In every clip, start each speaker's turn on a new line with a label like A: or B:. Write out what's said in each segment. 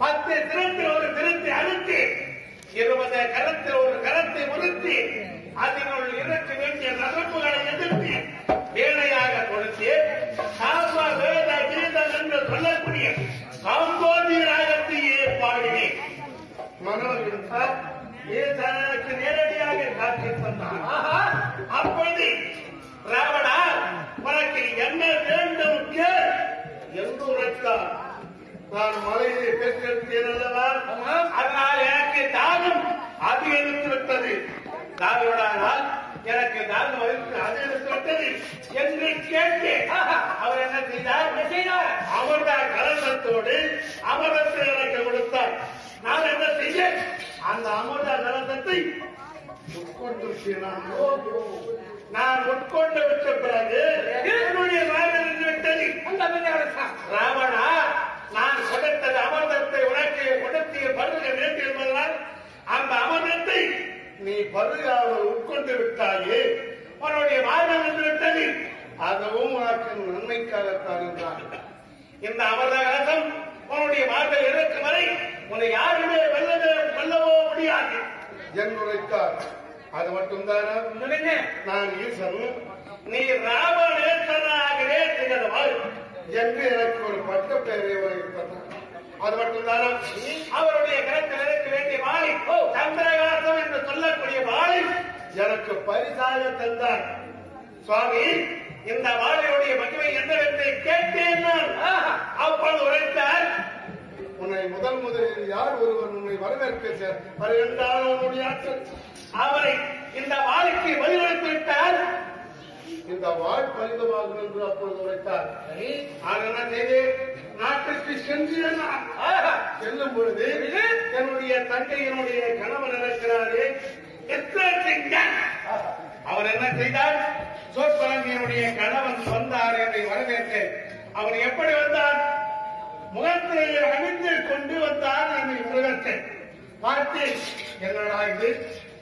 A: பத்து திறத்தில் ஒரு திருத்தை அழுத்தி இருபது கரத்தில் ஒரு கரத்தை உறுத்தி அதனுள் இருக்க வேண்டிய நரம்புகளை எதிர்த்து வேலையாக கொடுத்து சாபா வேத கீதம் என்று சொல்லக்கூடிய காம்போதி ராகத்தையே பாடினேன் மனோர் இருந்தால் ஏசானனுக்கு நேரடியாக காட்சி
B: சொன்னார்
A: அப்படி ராவண உனக்கு என்ன வேண்டும் கேள் என்று உரைத்தார் நான் மலையை பெற்றெடுத்தேன் அல்லவா. அதனால் எனக்கு தாகம் அதிகரித்து விட்டது. தாகோடானால் எனக்கு தாகம் அதிகரித்து- விட்டது என்று கேட்டேன்.
B: ஆஹா.
A: அவர் என்ன செய்தார்?
B: என்ன செய்தார்?
A: அவர்தான் கலந்தத்தோடு அமரத்தை எனக்கு கொடுத்தார். நான் என்ன செய்ய அந்த உட்கொண்டு விட்டேன் நான். உட்கொண்டு விட்ட பிறகு என்னுடைய வாயில் நின்று விட்டது ராவணா நான் கொடுத்தது அமிர்தத்தை உனக்கு கொடுத்திய பருக வேண்டும் என்பதனால் அந்த அமிர்தத்தை நீ பருகாமல் உட்கொண்டு விட்டாயே. உன்னுடைய வாயில் நின்று விட்டது. அதுவும் உனக்கு நன்மைக்காகத்தான் என்றான் இந்த அமிர்த கலசம் உன்னுடைய மார்பில் இருக்கும் வரை உன்னை யாருமே வெல்லவே வெல்லவோ முடியாது. என்று உரைத்தார். அது மட்டும்தானா? நான் ஈசன். நீ திகழ்வாய் என்று எனக்கு ஒரு பட்ட பெயரை அது மட்டும்தானா? அவருடைய கரத்தில் இருக்க வேண்டிய வாளி சந்திரகாசம் என்று சொல்லக்கூடிய வாளி எனக்கு பரிசாக தந்தார். சுவாமி இந்த வாழையுடைய மகிமை என்னவென்று கேட்டேன் நான்.
B: ஆஹா.
A: அப்பொழுது உரைத்தார். உன்னை முதல் முதலில் யார் ஒருவன் உன்னை வரவேற்க உன்னுடைய ஆற்றல். அவரை இந்த வாழைக்கு பதிலளித்து விட்டார் இந்த வாழ் பரிதமாகும் என்று அப்பொழுது உரைத்தார். என்ன செய்தேன் நாட்டுக்கு சென்று செல்லும் பொழுது? என்னுடைய தங்கை என்னுடைய கணவன் இருக்கிறாரே. அவர் என்ன செய்தார்? சோற்பரங்கியனுடைய கணவன் வந்தார் என்னை வரவேற்று. அவர் எப்படி வந்தார்? முகத்தை அணிந்து கொண்டு வந்தார் என்னை வரவேற்று. பார்த்தேன் என்னடா இது?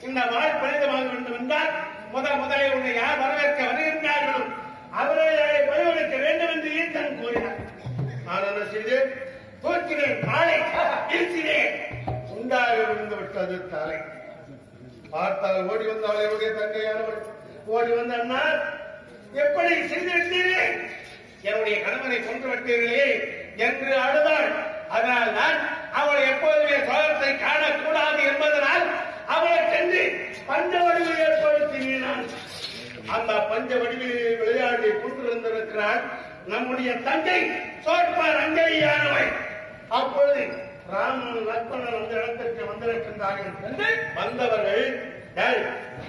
A: இந்த வாழ் பரிதமாக வேண்டும் என்றால் முதல் முதலில் உன்னை யார் வரவேற்க வருகின்றார்களோ அவரை வரவேற்க வேண்டும் என்று ஈசன் கூறினார். நான் என்ன செய்தேன்? தோற்றினேன் காலை வீழ்த்தினேன். உண்டாக விழுந்து விட்டது தலை. பார்த்தால் ஓடி வந்த அவளுடைய தங்கையானவள் ஓடி வந்த அண்ணா எப்படி செய்திருந்தீரே என்னுடைய கணவனை கொன்று விட்டீர்களே என்று அழுதாள் அதனால் நான் அவள் எப்போதுமே சோகத்தை காணக்கூடாது என்பதனால் அவளை சென்று பஞ்ச வடிவில் அந்த பஞ்ச வடிவில் விளையாடி கொண்டிருந்திருக்கிறாள் நம்முடைய தங்கை சோற்பார் அங்கையானவள் அப்பொழுது ராமன் லக்ஷ்மணன் அந்த இடத்திற்கு வந்திருக்கின்றார்கள்.
B: வந்து
A: வந்தவர்கள்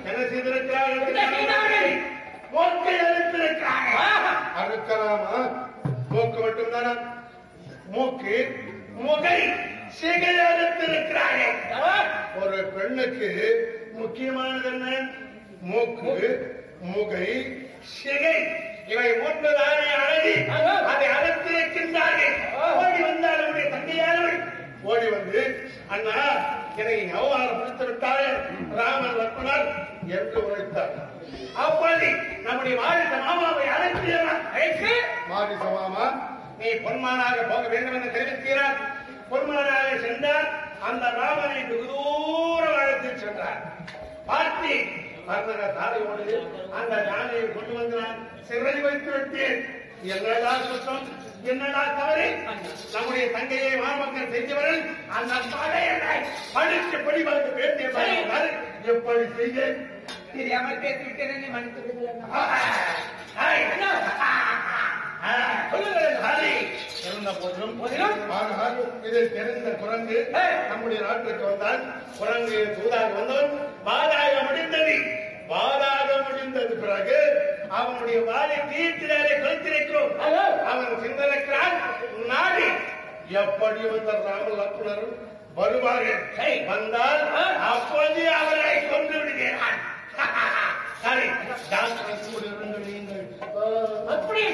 A: என்ன செய்திருக்கிறார்கள்? மூக்கை அறுத்திருக்கிறார்கள். அறுக்கலாமா? மூக்கு மட்டும்தானா? மூக்கு முகை சிகை அறுத்திருக்கிறார்கள். ஒரு பெண்ணுக்கு முக்கியமானது என்ன? மூக்கு முகை சிகை இவை மூன்று தானே அழகி. அதை அகற்றிருக்கின்றார்கள்
B: ஆ.
A: ஓடி வந்தால் அவருடைய தங்கையானவள் ஓடி வந்து அண்ணா என்னை அவமானப்படுத்தி விட்டாரே ராமன் லக்ஷ்மணர் என்று உரைத்தார். அப்படி நம்முடைய மாநில மாமாவை அழைத்து
C: மாறி சமாமா
A: நீ பொன்மானாக போக வேண்டும் என்று தெரிவிக்கிறார் பொன்மானாக சென்றார். அந்த ராமனை வெகு தூரம் அழைத்துச் சென்றார். பார்த்தி மரண தாரையோடு அந்த யானையை கொண்டு வந்து நான் சிறை வைத்து விட்டேன் என்னடா குற்றம் என்னடா தவறு? நம்முடைய தங்கையை மாமக்கள் செஞ்சவர்கள் அந்த படையனை படித்து படிவாக்க வேண்டிய எப்படி செய்ய
B: தெரியாமல் பேசிவிட்டேன்
A: இருந்த போதிலும் போதிலும்?
C: ஆனால் இதை தெரிந்த குரங்கு நம்முடைய நாட்டுக்கு வந்தால்
A: குரங்கு தூதாக வந்தவன் வாதாக முடிந்தது வாதாக முடிந்தது பிறகு அவனுடைய வாழை தீர்த்தினாலே கழித்திருக்கிறோம் அவன் சிந்தனைக்கிறான் நாடி எப்படி வந்த ராம லக்ஷ்மணரும் வருவார்கள் வந்தால் அப்போது அவரை கொண்டு விடுகிறான் சரி டாக்டர் கூட இருந்து நீங்கள்
B: அப்படியே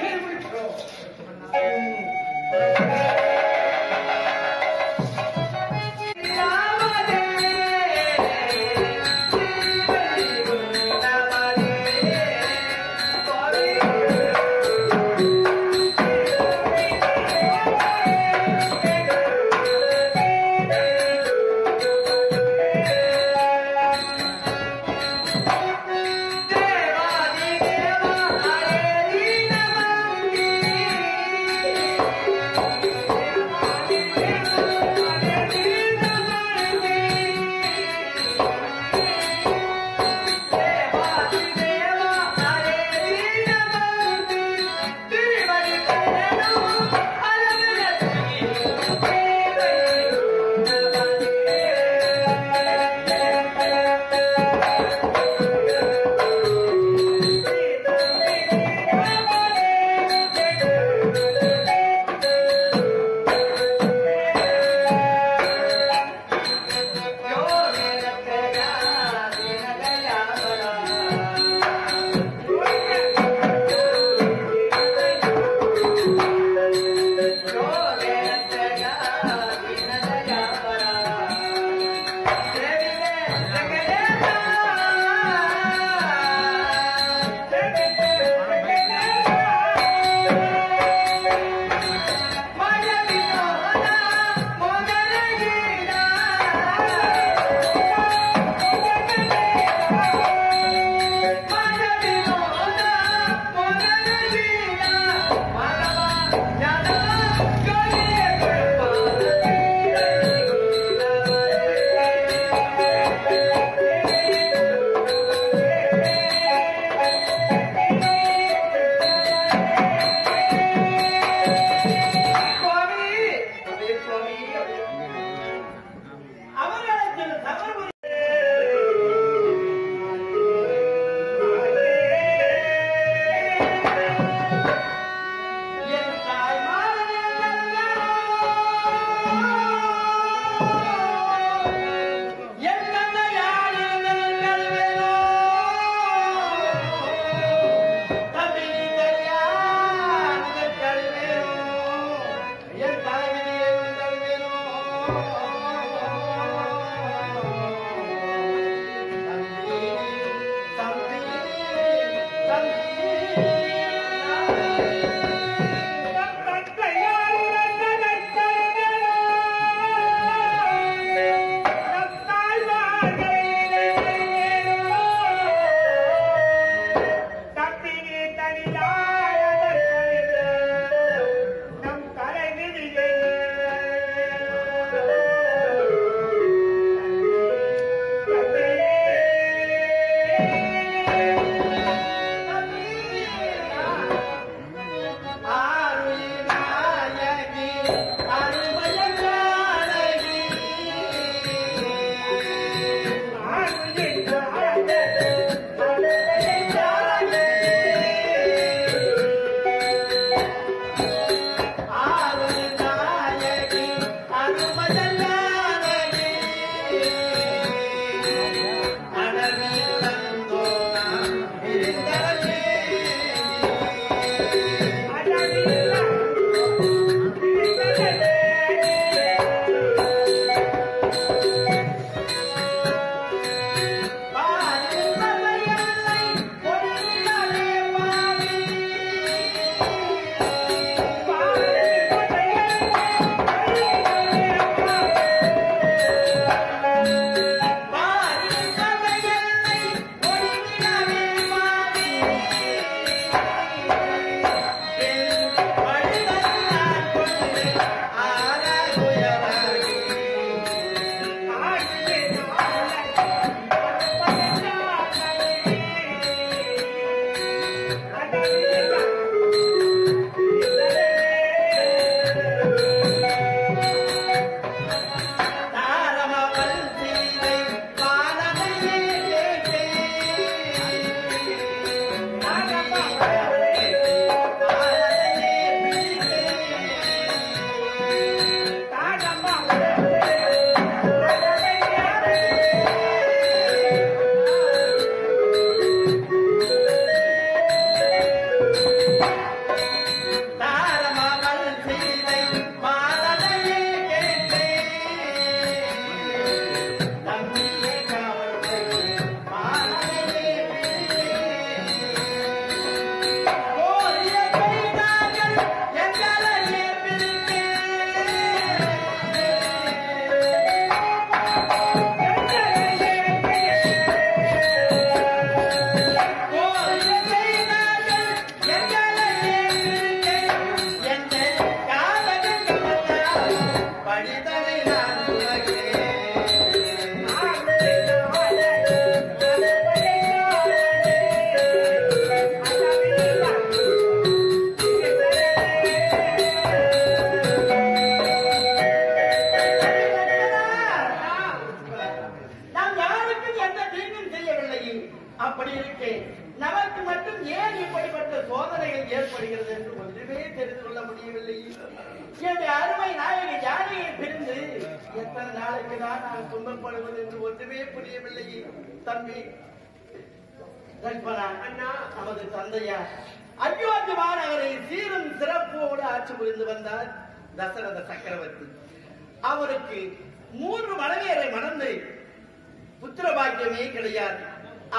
D: எனக்கு நாளைக்கு தான் நான் துன்பப்படுவது என்று ஒன்றுமே புரியவில்லை. தம்பி கல்பனா அண்ணா அவரது தந்தையார். அயோத்தி அவரை சீரும் சிறப்போடு ஆட்சி புரிந்து வந்தார் தசரத சக்கரவர்த்தி. அவருக்கு மூன்று மனைவியரை மணந்து புத்திர பாக்கியமே கிடையாது.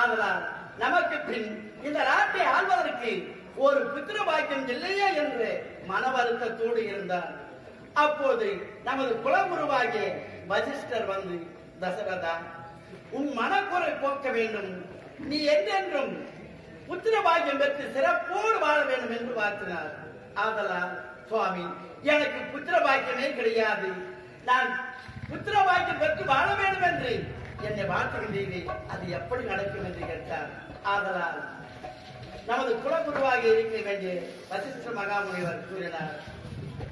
D: ஆதலால் நமக்கு பின் இந்த நாட்டை ஆள்வதற்கு ஒரு புத்திர பாக்கியம் இல்லையே என்று மன வருத்தத்தோடு இருந்தார். அப்போது நமது குலகுருவாகிய வசிஷ்டர் வந்து தசரதா உன் மனக்குறை போக்க வேண்டும். நீ என்றென்றும் புத்திர பாக்கியம் பெற்று சிறப்போடு வாழ வேண்டும் என்று வாழ்த்தினார் ஆதலால் சுவாமி எனக்கு புத்திர பாக்கியமே கிடையாது. நான் புத்திர பாக்கியம் பெற்று வாழ வேண்டும் என்று என்னை வாழ்த்துகின்றீர்கள் அது எப்படி நடக்கும் என்று கேட்டார். ஆதலால் நமது குலகுருவாக இருக்க வேண்டிய வசிஷ்ட மகாமுனிவர் கூறினார்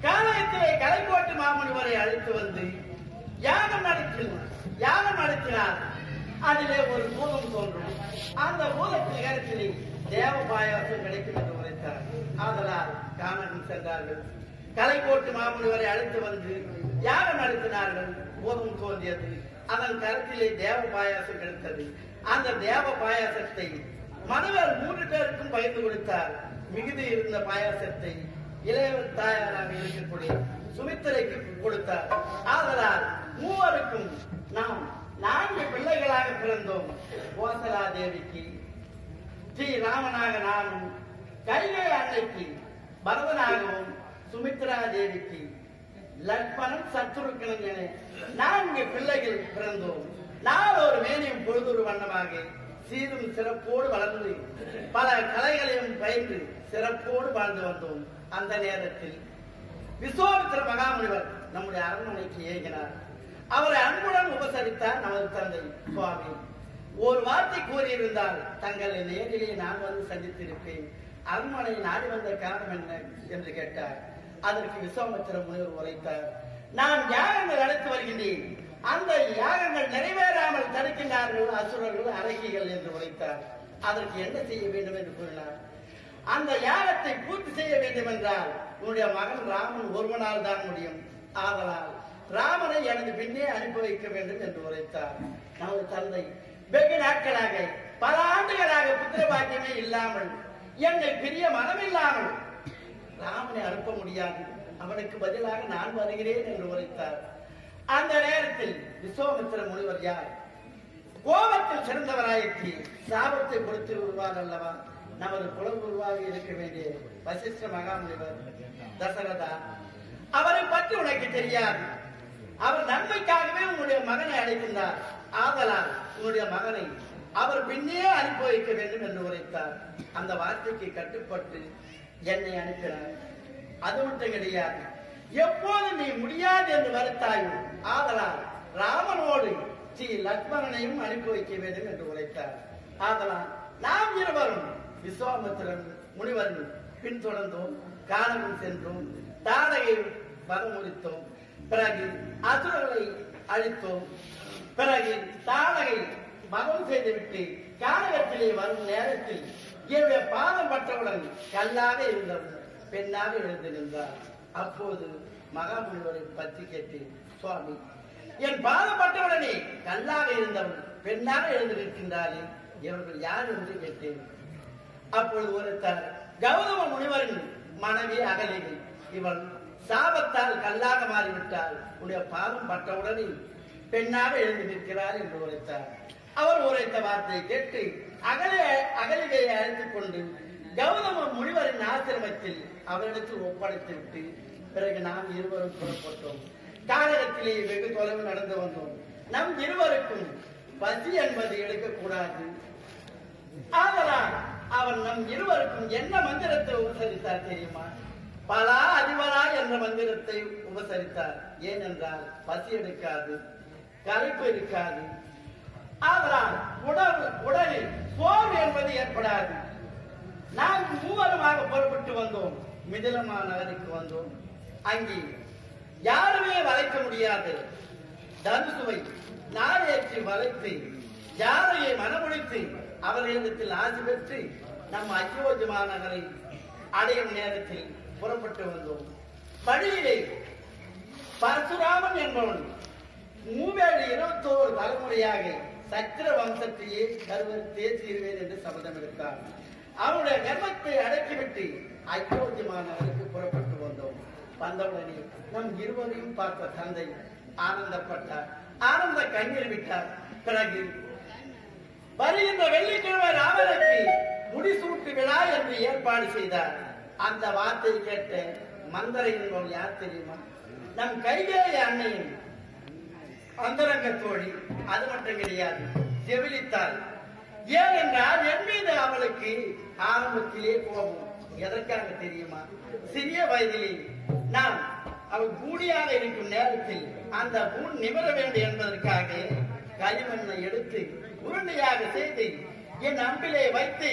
D: காலத்திலே கலைக்கோட்டு மாமுனிவரை அழைத்து வந்து யாகம் நடத்தினார் யாகம் நடத்தினார் அதிலே ஒரு பூதம் தோன்றும். அந்த பூதத்தில் நேரத்தில் தேவ பாயாசம் கிடைக்கும் என்று உரைத்தார். ஆதலால் காணகம் சென்றார்கள். கலைக்கோட்டு மாமுனிவரை அழைத்து வந்து யாகம் நடத்தினார்கள். பூதம் தோன்றியது. அதன் கருத்திலே தேவ பாயாசம் கிடைத்தது. அந்த தேவ பாயாசத்தை மனிதர் மூன்று பேருக்கும் பகிர்ந்து கொடுத்தார். மிகுதி இருந்த பாயாசத்தை இளைய தாயாராக இருக்கக்கூடிய சுமித்திரைக்கு கொடுத்தார். ஆதலால் மூவருக்கும் நாம் நான்கு பிள்ளைகளாக பிறந்தோம். கோசலா தேவிக்கு ஸ்ரீ ராமனாக நானும் கைகை அன்னைக்கு பரதனாகவும் சுமித்ரா தேவிக்கு லட்பணம் சத்துருக்கணம் என நான்கு பிள்ளைகள் பிறந்தோம். நாளொரு மேனியும் பொழுதொரு வண்ணமாக சீரும் சிறப்போடு வளர்ந்து பல கலைகளையும் பயின்று சிறப்போடு வாழ்ந்து வந்தோம். அந்த நேரத்தில் விஸ்வாமித்திர மகாமுனிவர் நம்முடைய அரண்மனைக்கு ஏகினார் அவரை அன்புடன் உபசரித்தார் நமது தந்தை சுவாமி. ஒரு வார்த்தை கூறியிருந்தால் தங்களை நேரிலே நான் வந்து சந்தித்திருப்பேன். அரண்மனை நாடி வந்த காரணம் என்ன? என்று கேட்டார். அதற்கு விஸ்வாமித்திர முனிவர் உரைத்தார். நான் யாகங்கள் நடத்தி வருகின்றேன். அந்த யாகங்கள் நிறைவேறாமல் தடுக்கின்றார்கள் அசுரர்கள் அரகிகள் என்று உரைத்தார். அதற்கு என்ன செய்ய வேண்டும்? என்று கூறினார். அந்த யாகத்தை பூர்த்தி செய்ய வேண்டும் என்றால் உன்னுடைய மகன் ராமன் ஒருவனால் தான் முடியும். ஆதலால் ராமனை எனது பின்னே அனுப்பி வைக்க வேண்டும் என்று உரைத்தார். நமது தந்தை வெகு நாட்களாக பல ஆண்டுகளாக புத்திர பாக்கியமே இல்லாமல் என்னை மனம் மனமில்லாமல் ராமனை அனுப்ப முடியாது. அவனுக்கு பதிலாக நான் வருகிறேன் என்று உரைத்தார். அந்த நேரத்தில் விஸ்வாமித்திர முனிவர் யார்? கோபத்தில் சிறந்தவராயிற்று. சாபத்தை கொடுத்து விடுவார் அல்லவா? நமது குலகுருவாக இருக்க வேண்டிய வசிஷ்ட மகாமுனிவர் தசரதா. அவரை பற்றி உனக்கு தெரியாது. அவர் நன்மைக்காகவே உன்னுடைய மகனை அழைக்கின்றார். ஆதலால் உன்னுடைய மகனை அவர் பின்னே அனுப்பி வைக்க வேண்டும் என்று உரைத்தார். அந்த வார்த்தைக்கு கட்டுப்பட்டு என்னை அனுப்பினார். அது மட்டும் கிடையாது. எப்போது நீ முடியாது என்று வருத்தாயோ ஆதலால் ராமனோடு ஸ்ரீ லக்ஷ்மணனையும் அனுப்பி வைக்க வேண்டும் என்று உரைத்தார். ஆதலால் நாம் இருவரும் விஸ்வாமித்திரன் முனிவன் பின்தொடர்ந்தோம் காலமும் சென்றோம் தாடகை வரமுறித்தோம் பிறகு அசுரர்களை அழித்தோம். பிறகு தாடகை மதம் செய்துவிட்டு கானகத்திலே வரும் நேரத்தில் என்னுடைய பாதம் பட்டவுடன் கல்லாக இருந்தவன் பெண்ணாக எழுந்து நின்றார். அப்போது மகாமுனிவரை பற்றி கேட்டேன் சுவாமி என் பாதம் பட்டவுடனே கல்லாக இருந்தவன் பெண்ணாக எழுந்து நிற்கின்றாரே இவர்கள் யார் என்று கேட்டேன். அப்பொழுது ஒருத்தர் கௌதம முனிவரின் மனைவி அகலிகள் இவன் சாபத்தால் கல்லாக மாறிவிட்டால் உடைய பாதம் பட்டவுடனே பெண்ணாக எழுந்து நிற்கிறார் என்று உரைத்தார். அவர் உரைத்த வார்த்தையை கேட்டு அகல அகலிகையை அழைத்துக் கொண்டு கௌதம முனிவரின் ஆசிரமத்தில் அவரிடத்தில் ஒப்படைத்து விட்டு பிறகு நாம் இருவரும் புறப்பட்டோம். காலகத்திலே வெகு தொலைவு நடந்து வந்தோம். நம் இருவருக்கும் பசி என்பது எடுக்கக்கூடாது. ஆதலால் அவன் நம் இருவருக்கும் என்ன மந்திரத்தை உபசரித்தார் தெரியுமா? பலா அதிபலா என்ற மந்திரத்தை உபசரித்தார். ஏனென்றால் பசி எடுக்காது களைப்பு இருக்காது. ஆதலால் உடல் உடலில் சோர்வு என்பது ஏற்படாது. நாங்கள் மூவருமாக புறப்பட்டு வந்தோம். மிதிலமா நகருக்கு வந்தோம். அங்கே யாருமே வளைக்க முடியாது. தனுசுவை நாரேற்றி வளைத்து யாரையை மனமுடித்து அவர்களிடத்தில் ஆசி பெற்று நம் அயோத்தி மாநகரை அடையும் நேரத்தில் புறப்பட்டு வந்தோம் வழியிலே பரசுராமன் என்பவன் மூவேழு இருபத்தோரு தலைமுறையாக சக்கர வம்சத்தையே கருவர் தேசியிருவேன் என்று சபதம் எடுத்தார் அவனுடைய கர்வத்தை அடக்கிவிட்டு அயோத்தி மாநகருக்கு புறப்பட்டு வந்தோம். வந்தவுடனே நம் இருவரையும் பார்த்த தந்தை ஆனந்தப்பட்டார். ஆனந்த கண்ணீர் விட்டார். பிறகு வருகின்ற வெள்ளிக்கிழமை ராமனுக்கு முடிசூட்டு விழா என்று ஏற்பாடு செய்தார். அந்த வார்த்தை கேட்ட மந்தரையின் யார் தெரியுமா? நம் கைகேய அன்னையின் அந்தரங்க தோழி அது மட்டும் கிடையாது செவிலித்தாள் ஏனென்றால் என் மீது அவளுக்கு ஆரம்பத்திலே கோபம். எதற்காக தெரியுமா? சிறிய வயதிலே நான் அவள் கூடியாக இருக்கும் நேரத்தில் அந்த பூன் நிமிர வேண்டும் என்பதற்காக களிமண்ணை எடுத்து உருண்டையாக செய்து என் அம்பிலே வைத்து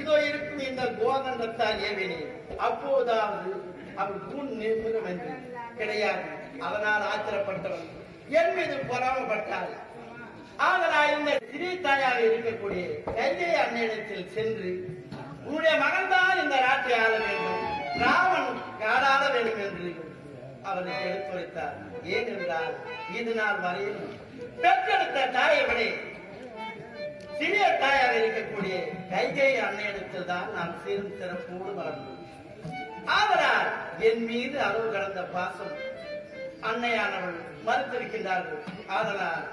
D: இதோ இருக்கும் இந்த கோதண்டத்தால் ஏவினி. அப்போதாவது அவர் முன் நிமிடம் என்று கிடையாது. அவனால் ஆத்திரப்பட்டவன் என் மீது பொறாமப்பட்டாள் ஆதலால் இந்த சிறிய தாயாக இருக்கக்கூடிய கைகை அன்னையிடத்தில் சென்று உன்னுடைய மகன்தான் இந்த நாட்டை ஆள வேண்டும். ராவன் காடாள வேண்டும் என்று அவரை எடுத்துரைத்தார். ஏனென்றால் இது நாள் வரையிலும் பெற்றெடுத்த தாயை விட சிறிய தாயாக இருக்கக்கூடிய கைகை அன்னையிடத்தில் தான் நான் சீரும் சிறப்போடு வளர்ந்தோம் ஆதலால் என் மீது அளவு கடந்த பாசம் அன்னையானவள் மறுத்திருக்கின்றார்கள். ஆதலால்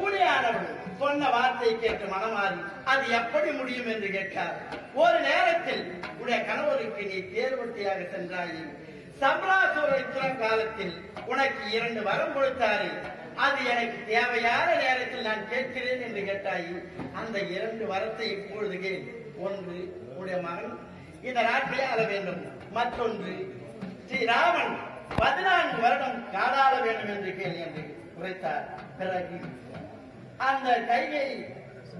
D: ஊழியானவள் சொன்ன வார்த்தையை கேட்டு மனமாறி அது எப்படி முடியும் என்று கேட்டார். ஒரு நேரத்தில் உடைய கணவருக்கு நீ தேர்வட்டியாக சென்றாயே. சம்பராசுரம் காலத்தில் உனக்கு இரண்டு வரம் கொடுத்தாரு. அது எனக்கு தேவையான நேரத்தில் நான் கேட்கிறேன் என்று கேட்டாய் அந்த இரண்டு வரத்தை இப்பொழுது கேள். ஒன்று உடைய மகன். இந்த நாட்டிலே ஆள வேண்டும். மற்றொன்று ஸ்ரீ ராமன் பதினான்கு வருடம் காடாள வேண்டும் என்று கேள் என்று உரைத்தார். பிறகு அந்த கைகை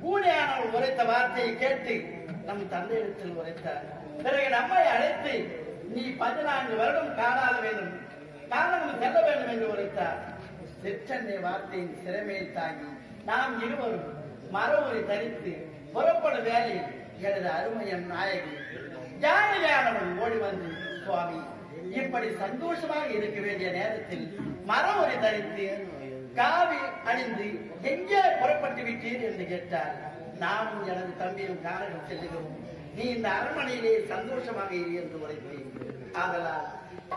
D: கூலியானவள் உரைத்த வார்த்தையை கேட்டு நம் தந்தையிடத்தில் உரைத்தார். பிறகு நம்மை அழைத்து நீ பதினான்கு வருடம் காணாத வேண்டும். காரணம் செல்ல வேண்டும் என்று உரைத்தார். செற்றன்னை வார்த்தையின் சிறமையில் தாங்கி நாம் இருவரும் மரவுரை தரித்து புறப்படும் வேலையில் எனது அருமையன் நாயகி யானையானவன் ஓடி வந்து சுவாமி இப்படி சந்தோஷமாக இருக்க வேண்டிய நேரத்தில் மரவுரை தரித்து காவி அணிந்து எங்கே புறப்பட்டு விட்டீர் என்று கேட்டார். நானும் எனது தம்பியும் காரகம் செல்லுகிறோம். நீ இந்த அரண்மனையிலே சந்தோஷமாக இரு என்று உரைத்தேன் ஆதலால்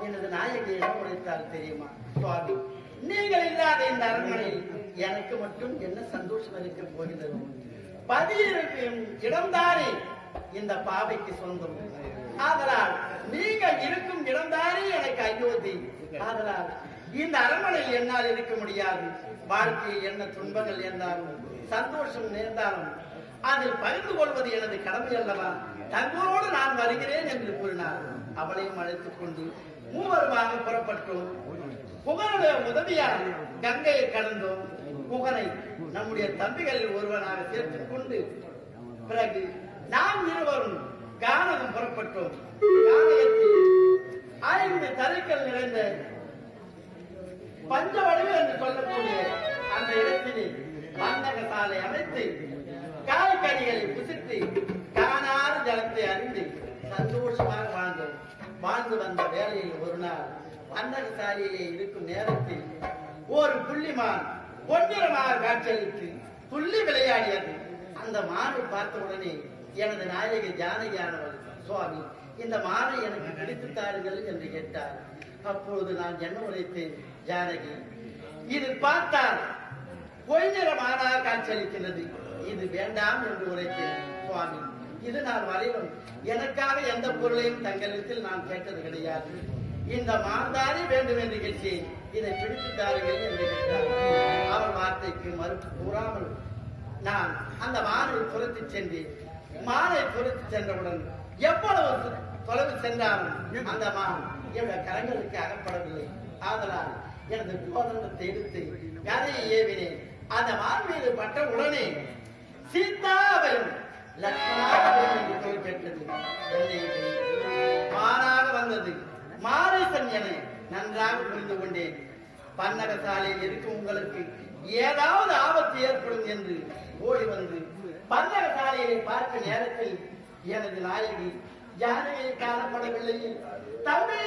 D: எனது நாயகி என்ன உரைத்தால் தெரியுமா சுவாமி? நீங்கள் இல்லாத இந்த அரண்மனையில் எனக்கு மட்டும் என்ன சந்தோஷம் இருக்க போகிறது? பதியிருக்கும் இடம்தானே இந்த பாவைக்கு சொந்தம். ஆதலால் நீங்கள் இருக்கும் இடம்தானே எனக்கு அயோத்தி. ஆதலால் இந்த அரண்மனையில் என்னால் இருக்க முடியாது. வாழ்க்கையில் என்ன துன்பங்கள் இருந்தாலும் சந்தோஷம் நேர்ந்தாலும் அதில் பகிர்ந்து கொள்வது எனது கடமை அல்லவா? தங்களோடு நான் வருகிறேன் என்று கூறினார். அவளையும் அழைத்துக் கொண்டு மூவருமாக புறப்பட்டோம். புகனுடைய உதவியால் கங்கையை கடந்தோம். புகனை நம்முடைய தம்பிகளில் ஒருவனாக சேர்த்துக் கொண்டு பிறகு நாம் இருவரும் கானகம் புறப்பட்டோம். கானகத்தில் ஐந்து தரைக்கல் நிறைந்த பஞ்சவடிவு என்று சொல்லக்கூடிய அந்த இடத்திலே மண்டக சாலை அமைத்து காய்கறிகளை புசித்து காணாத ஜலத்தை அறிந்து சந்தோஷமாக வாழ்ந்தோம். வாழ்ந்து வந்த வேலையில் ஒரு நாள் மண்டக சாலையிலே இருக்கும் நேரத்தில் ஒரு புள்ளிமான் பொன்னிறமாக காட்சியளித்து துள்ளி விளையாடியது. அந்த மானை பார்த்த உடனே எனது நாயகி ஜானகியானவர் சுவாமி இந்த மானை எனக்கு பிடித்து தாருங்கள் என்று கேட்டார். அப்பொழுது நான் என்ன உரைத்தேன்? ஜானகி இது பார்த்தால் பொய்நிற மானாக காட்சியளிக்கிறது இது வேண்டாம் என்று உரைத்தேன். சுவாமி இது நான் வரையிலும் எனக்காக எந்த பொருளையும் தங்களிடத்தில் நான் கேட்டது கிடையாது. இந்த மாந்தானே வேண்டும் என்று கேட்டு இதை பிடித்து தாருங்கள் என்று கேட்டார். அவர் வார்த்தைக்கு மறுப்பு கூறாமல் நான் அந்த மானை துரத்தி சென்றேன். மானை துரத்தி சென்றவுடன் எவ்வளவு தொலைவு சென்றாலும் அந்த மான் என்னுடைய கரங்களுக்கு அகப்படவில்லை. ஆதலால் எனது கோதண்டத்தை எடுத்து கதையை ஏவினேன். அந்த மான் மீது பட்ட உடனே சீதாவையும் லட்சுமணாவையும் என்று கேட்டது மானாக மாறாக வந்தது. மாரேசன் என நன்றாக புரிந்து கொண்டேன். பன்னக சாலையில் இருக்கும் உங்களுக்கு ஏதாவது ஆபத்து ஏற்படும் என்று ஓடி வந்து பன்னக சாலையை பார்த்த நேரத்தில் எனது நாயகி ஜானகியை காணப்படவில்லை தம்பி